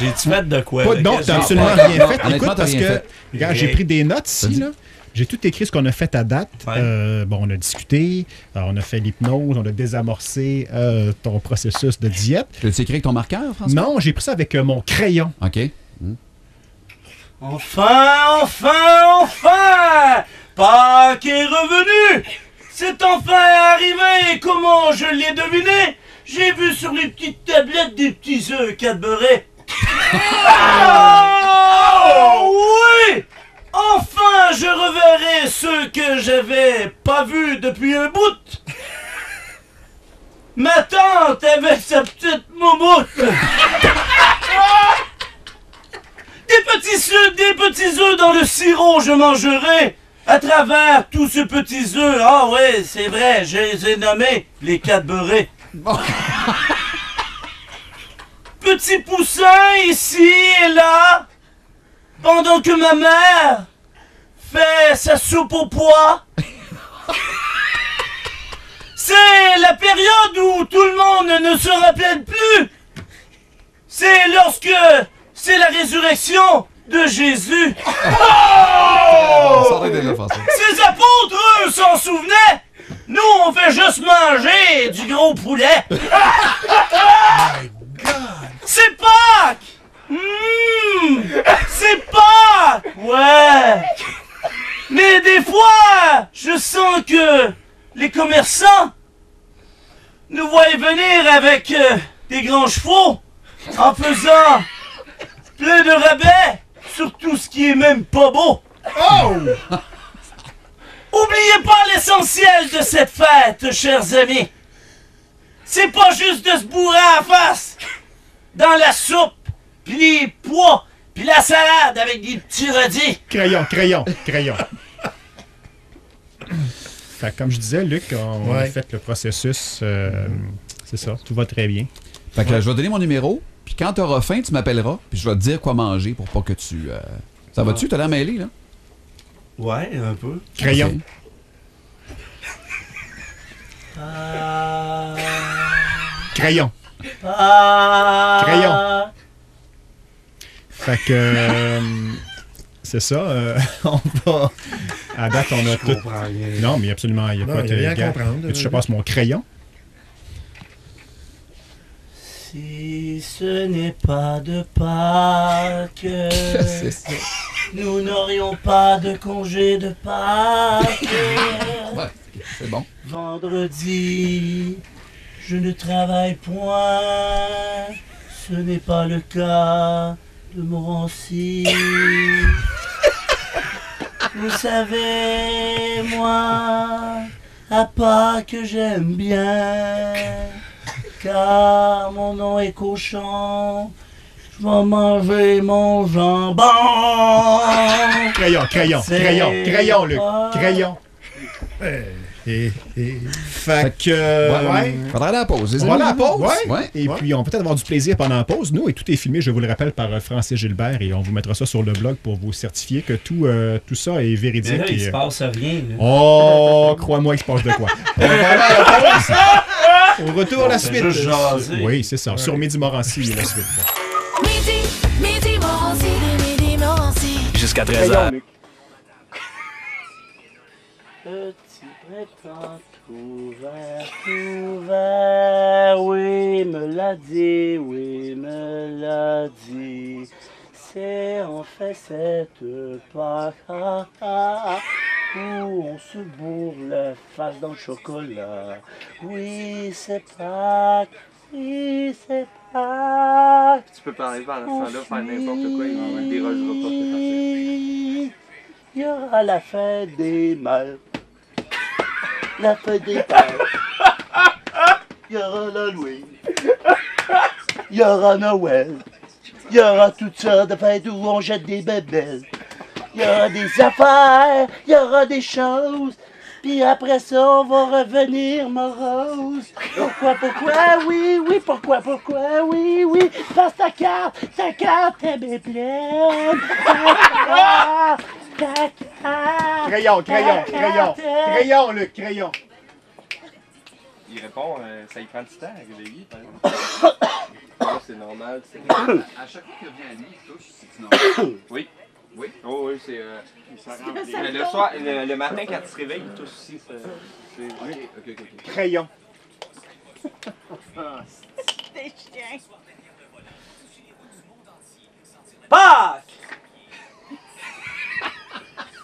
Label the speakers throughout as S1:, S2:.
S1: J'ai-tu fait de quoi?
S2: Pas- non,
S1: Qu'est-ce
S2: t'as absolument rien fait. Écoute, parce que, regarde, j'ai pris des notes ici, là. J'ai tout écrit ce qu'on a fait à date.
S1: Ouais.
S2: Euh, bon, on a discuté, euh, on a fait l'hypnose, on a désamorcé euh, ton processus de diète.
S3: Tu l'as écrit avec ton marqueur, François?
S2: Non, j'ai pris ça avec euh, mon crayon.
S3: OK.
S1: Enfin, enfin, enfin! Pâques est revenu! C'est enfin arrivé! Et comment je l'ai deviné? J'ai vu sur les petites tablettes des petits œufs Cadbury. Oui! Enfin, je reverrai ceux que j'avais pas vus depuis un bout! Ma tante avec sa petite moumoute! Des petits œufs, des petits œufs dans le sirop, je mangerai à travers tous ces petits œufs. Ah oui, c'est vrai, je les ai nommés les Cadbury. Petits poussins ici et là, pendant que ma mère fait sa soupe au pois. C'est la période où tout le monde ne se rappelle plus. C'est lorsque c'est la résurrection de Jésus. Ces apôtres, eux, s'en souvenaient. Nous, on fait juste manger du gros poulet. C'est Pâques! Mmh, c'est Pâques! Ouais! Mais des fois, je sens que les commerçants nous voient venir avec euh, des grands chevaux en faisant plein de rabais sur tout ce qui est même pas beau. Oubliez pas l'essentiel de cette fête, chers amis. C'est pas juste de se bourrer à la face dans la soupe, puis les pois, puis la salade avec des petits redis.
S2: Crayon, crayon, crayon. Fait que comme je disais, Luc, on a fait le processus. euh, c'est ça, tout va très bien.
S3: Fait que je vais donner mon numéro, puis quand tu auras faim, tu m'appelleras, puis je vais te dire quoi manger pour pas que tu. euh, Ça va-tu? T'as l'air mêlé, là?
S1: Ouais, un peu.
S2: Crayon.
S1: Ah,
S2: Crayon.
S1: Ah,
S2: Crayon. Fait que. euh, c'est ça. euh, on va. À date, on a tout. Non, mais absolument, il n'y a
S4: Non,
S2: pas
S4: a rien à comprendre.
S2: te passe mon crayon.
S1: Si ce n'est pas de Pâques, nous n'aurions pas de congé de Pâques.
S3: Ouais, c'est bon.
S1: Vendredi, je ne travaille point. Ce n'est pas le cas de Morancy. Vous savez, moi, à pas que j'aime bien, car mon nom est cochon. Je vais manger mon jambon.
S2: Crayon, crayon, crayon, crayon, Luc. Crayon.
S4: Et, et...
S2: Fait que. euh,
S4: Ouais.
S3: Faudra aller à la pause. les
S2: On va aller à la pause.
S3: Ouais.
S2: Et
S4: Ouais.
S2: puis, on va peut-être avoir du plaisir pendant la pause. Nous, et tout est filmé, je vous le rappelle, par euh, Francis Gilbert. Et on vous mettra ça sur le blog pour vous certifier que tout, euh, tout ça est véridique.
S1: Mais là, il
S2: et,
S1: se
S2: euh,
S1: passe rien. là.
S2: Oh, crois-moi, il se passe de quoi. On va aller à la pause. Au retour, la suite.
S1: juste jaser.
S2: Oui, c'est ça. Sur Midi Morancy, la suite.
S5: Midi, midi, Morancy, midi, Morancy.
S6: Jusqu'à 13h.
S1: Printemps couvert, couvert, oui, me l'a dit, oui, me l'a dit. C'est en fait cette Pâques ah, ah, où on se bourre la face dans le chocolat. Oui, c'est Pâques, oui, c'est Pâques.
S7: Tu peux parler pendant ce temps-là, faire n'importe quoi, il dérogera pas. c'est parfait.
S1: Il y aura la fête des mères. La fête des pères. Il y aura l'Halloween. Il y aura Noël. Il y aura toutes sortes de fêtes où on jette des bébelles. Il y aura des affaires. Il y aura des choses. Puis après ça, on va revenir morose. Pourquoi, pourquoi, oui, oui, pourquoi, pourquoi, oui, oui. Passe ta carte, ta carte est bien pleine. Ta carte, ta carte.
S2: Crayon, crayon, crayon. Crayon, Luc, crayon.
S7: Il répond, euh, ça y prend du temps à réveiller, par exemple. Là, c'est normal. c'est-
S3: À chaque fois qu'il revient à lui, il touche, c'est normal.
S7: Oui.
S3: Oui.
S7: Oh oui, c'est. euh, le soir, le, le matin quand tu te réveilles, il touche aussi. ça- c'est-
S3: Ok, ok, ok. ok.
S6: Crayon.
S8: T'es chien.
S1: Pâques!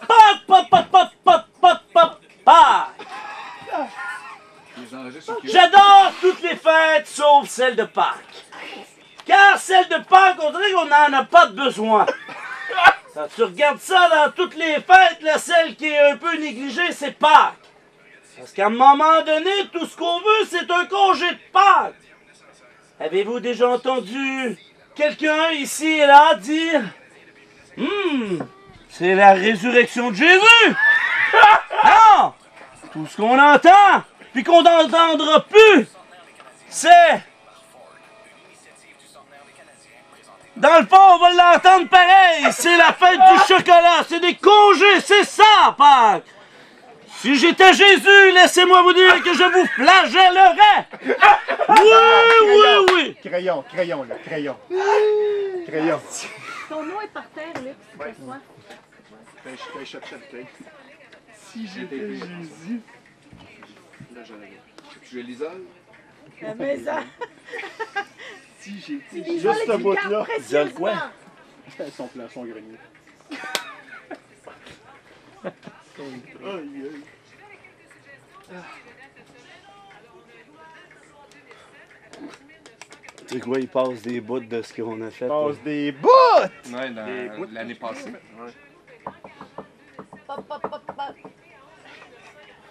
S1: Pâques, Pâques, Pâques, Pâques, Pâques, Pâques, Pâques, Pâques!
S3: Je les enregistre sur Q.
S1: J'adore toutes les fêtes sauf celle de Pâques. Car celle de Pâques, on dirait qu'on n'en a pas de besoin. Quand tu regardes ça dans toutes les fêtes, là, celle qui est un peu négligée, c'est Pâques. Parce qu'à un moment donné, tout ce qu'on veut, c'est un congé de Pâques. Avez-vous déjà entendu quelqu'un ici et là dire Hum, c'est la résurrection de Jésus? Non! Tout ce qu'on entend, puis qu'on n'entendra plus, c'est. Dans le fond, on va l'entendre pareil. C'est la fête du chocolat. C'est des congés. C'est ça, Pâques. Si j'étais Jésus, laissez-moi vous dire que je vous flagellerais. Oui, oui, oui.
S6: Crayon, crayon, là, crayon. Crayon.
S8: Ton nom est par terre, Luc. C'est
S6: shot, fais.
S3: Si j'étais Jésus. Là, j'en avais. Je l'isole.
S8: La maison.
S6: Si j'ai
S8: Tu
S6: Juste ce
S8: tu
S6: bout-là.
S8: précieusement.
S1: quoi?
S6: Son plat, son grenier. Aïe, aïe.
S1: C'est quoi, il passe des bouts de ce qu'on a fait.
S6: Passe des bouts!
S7: Ouais, dans-
S6: Des bouts.
S7: l'année passée.
S8: Pop, pop, pop, pop.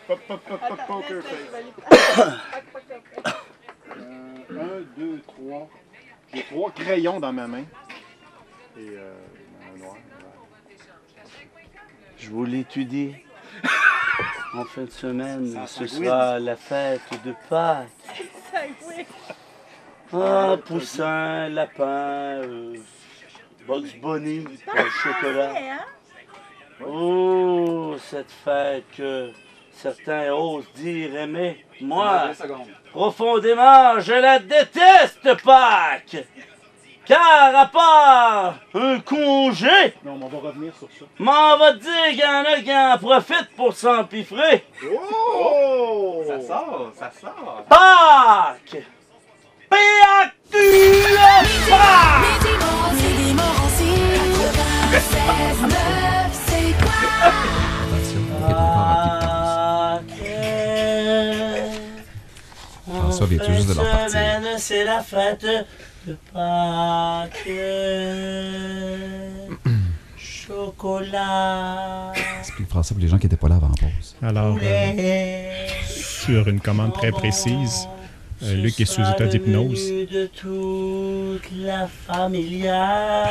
S6: Pop, pop, pop, poker face. Euh. J'ai trois crayons dans ma main. Et euh, un noir.
S1: Je vous l'étudie. En fin de semaine, ce sera la fête de Pâques.
S8: Ça, oui.
S1: Ah, poussin, lapin, euh, Bugs Bunny, au chocolat.
S8: Hein?
S1: Oh, cette fête que certains osent dire aimer. Moi, profondément, je la déteste, Pâques. Car à part un congé,
S6: Non, mais on va revenir sur ça.
S1: m'en va te dire qu'il y en a qui en profitent pour s'empiffrer.
S6: Oh!
S7: Ça sort, ça sort.
S1: Pâques! Pâques!
S3: Tout juste de leur
S1: semaine, c'est la fête de Pâques. Chocolat.
S3: Explique François pour les gens qui n'étaient pas là avant la pause.
S2: Alors, euh, sur une commande très précise, euh, Luc est sous état d'hypnose.
S1: de toute la
S2: euh,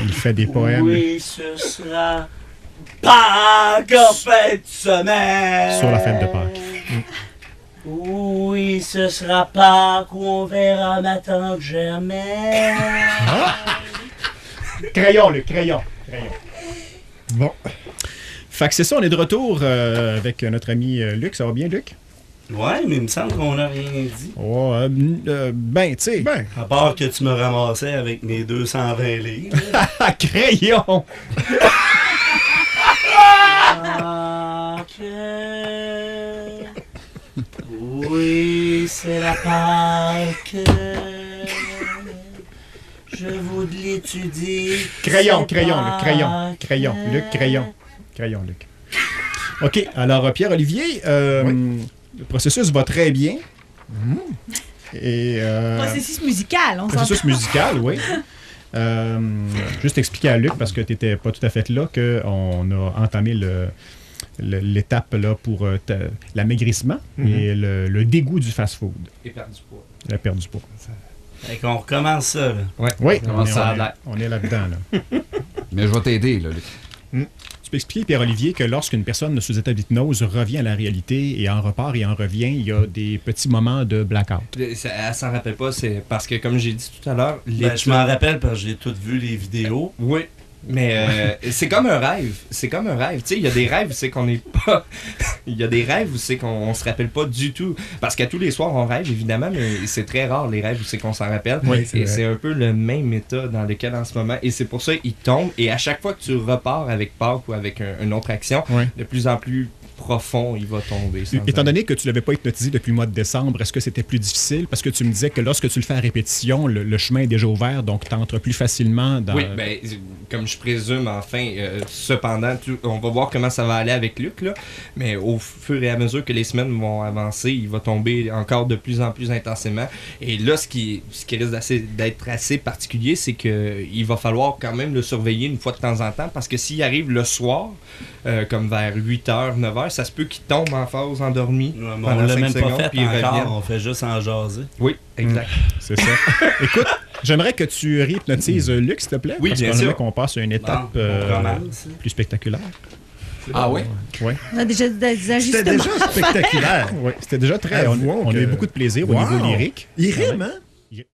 S2: il fait des poèmes
S1: Oui, ce sera Pâques en fin de semaine.
S2: sur la fête de Pâques.
S1: Oui, ce sera Pâques où on verra ma tante Germaine.
S6: Crayon, le crayon. Crayon.
S2: Bon. Fait que c'est ça, on est de retour euh, avec notre ami euh, Luc. Ça va bien, Luc?
S1: Ouais, mais il me semble qu'on n'a rien dit.
S2: Oh, euh, euh, ben, tu sais.
S4: Ben,
S1: À part que tu me ramassais avec mes 220 livres.
S2: à crayon!
S1: Pâques. Oui, c'est la Pâques. Je vous l'étudie.
S2: Crayon, crayon, Luc, crayon. Crayon, Luc, crayon. Crayon, Luc. OK, alors, Pierre-Olivier, euh, le processus va très bien. Et. euh,
S8: Processus musical, on
S2: processus
S8: s'entend.
S2: musical, oui. Euh, juste expliquer à Luc, parce que tu n'étais pas tout à fait là, qu'on a entamé le- le- l'étape là pour euh, l'amaigrissement et le, le dégoût du fast-food,
S7: Et perdu poids.
S2: la perte du poids.
S1: Fait qu'on recommence ça. là.
S2: Oui, on est,
S3: ça a
S2: on est- est là-dedans. Là.
S3: Mais je vais t'aider, là, Luc.
S2: Tu peux expliquer, Pierre-Olivier, que lorsqu'une personne sous état d'hypnose revient à la réalité et en repart et en revient, il y a des petits moments de blackout.
S9: Ça- Elle s'en rappelle pas, c'est parce que, comme j'ai dit tout à l'heure, les
S1: Ben, je m'en rappelle parce que j'ai tout vu les vidéos.
S9: Oui, Mais euh, c'est comme un rêve. C'est comme un rêve. Tu sais, il y a des rêves où c'est qu'on n'est pas. Il y a des rêves où c'est qu'on on se rappelle pas du tout. Parce qu'à tous les soirs, on rêve, évidemment, mais c'est très rare les rêves où c'est qu'on s'en rappelle.
S4: Oui,
S9: et c'est un peu le même état dans lequel en ce moment. Et c'est pour ça qu'il tombe. Et à chaque fois que tu repars avec Pâques ou avec un- une autre action, de plus en plus profond, il va tomber. sans
S2: Étant donné que tu l'avais pas hypnotisé depuis le mois de décembre, est-ce que c'était plus difficile? Parce que tu me disais que lorsque tu le fais à répétition, le, le chemin est déjà ouvert, donc tu entres plus facilement dans.
S9: Oui, ben, comme je présume, enfin, euh, cependant, tu- on va voir comment ça va aller avec Luc, là. Mais au fur et à mesure que les semaines vont avancer, il va tomber encore de plus en plus intensément. Et là, ce qui, ce qui risque d'être assez particulier, c'est que il va falloir quand même le surveiller une fois de temps en temps, parce que s'il arrive le soir, euh, comme vers 8h, 9h, ça se peut qu'il tombe en phase endormi.
S1: Ouais, on l'a même pas
S9: secondes,
S1: fait
S9: puis
S1: encore,
S9: revient.
S1: on fait juste en jaser.
S9: Oui, exact.
S2: C'est ça. Écoute, j'aimerais que tu réhypnotises euh, Luc, s'il te plaît.
S9: Oui,
S2: parce
S9: bien
S2: qu'on
S9: sûr.
S2: aimerait qu'on passe à une étape euh,
S1: commence.
S2: plus spectaculaire.
S3: Ah oui?
S2: Ouais.
S8: On a déjà des
S4: C'était
S8: ajustements.
S4: déjà spectaculaire.
S2: Ouais, c'était déjà très. On, on a eu beaucoup de plaisir au niveau lyrique.
S4: Il rime, hein?